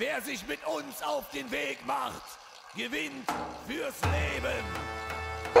Wer sich mit uns auf den Weg macht, gewinnt fürs Leben. So,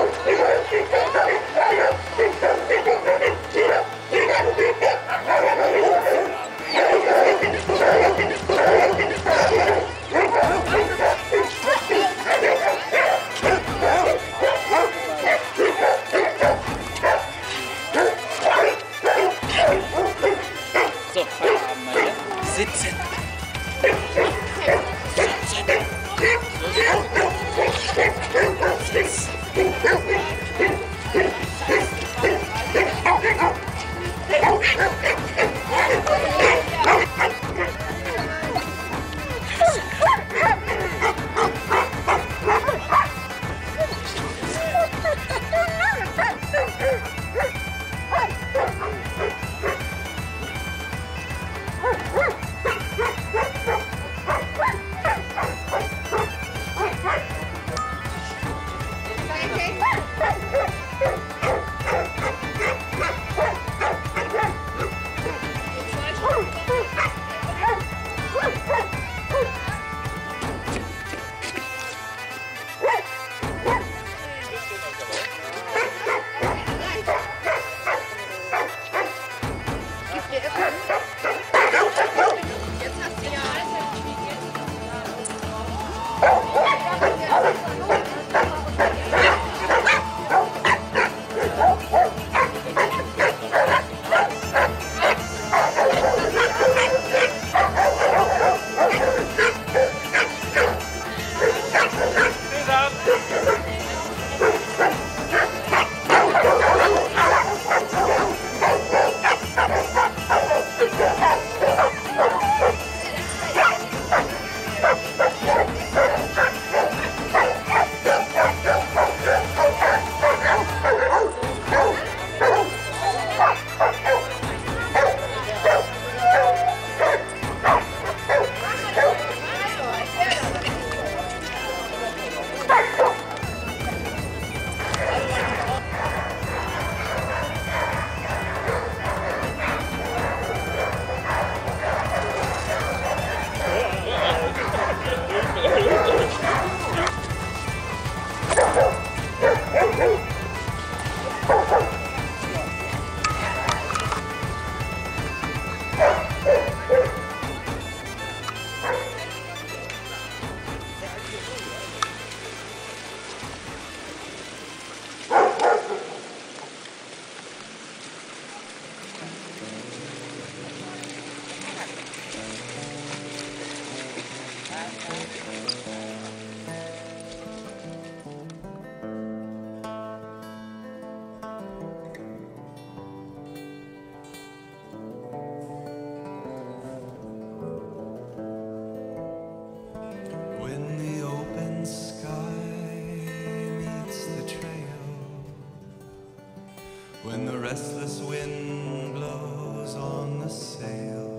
when the restless wind blows on the sail,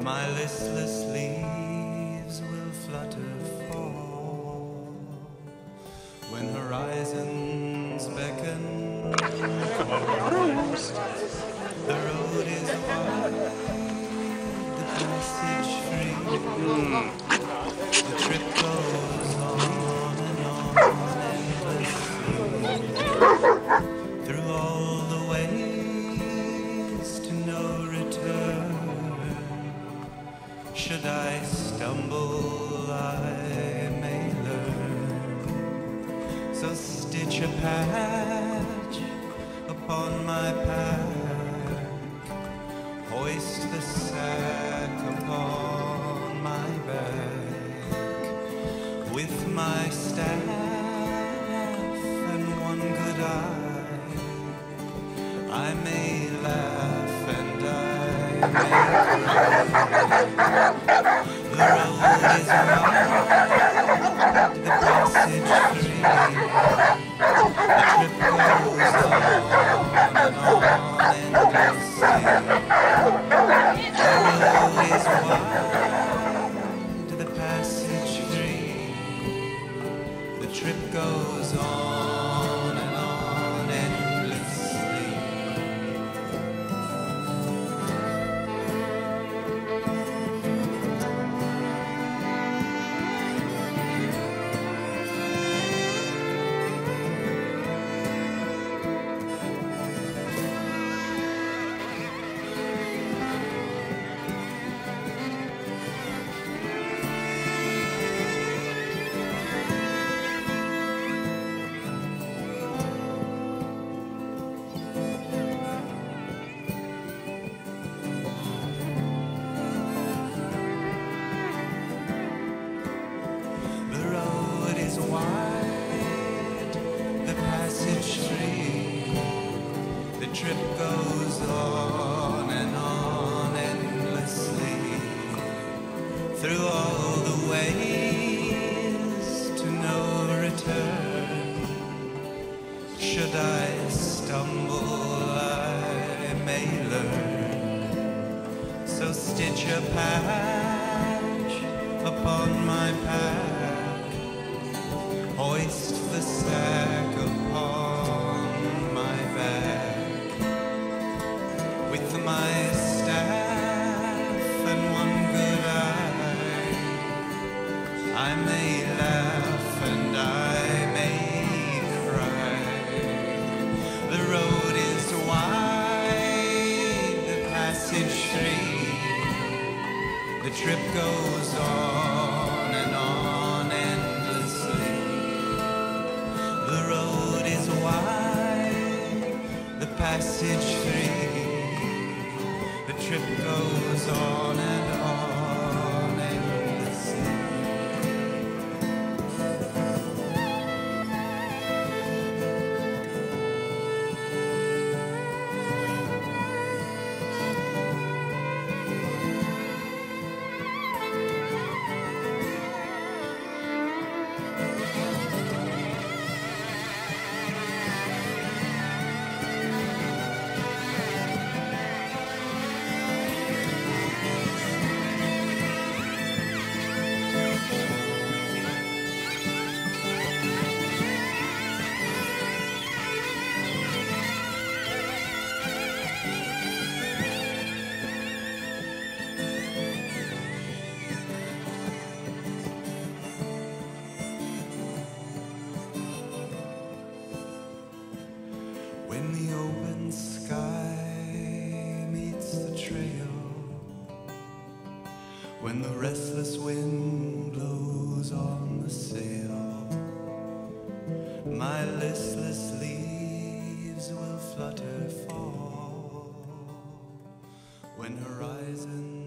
my listless leaves will flutter fall. When horizons beckon, the road is wide, the passage free. Upon my pack, hoist the sack upon my back with my staff and one good eye. I may laugh and I may cry. The road is wide, the passage free. Trip goes on and on endlessly through all the ways to no return. Should I stumble, I may learn. So stitch a patch upon my pack, hoist the sack The trip goes on My listless leaves will flutter, fall when horizons.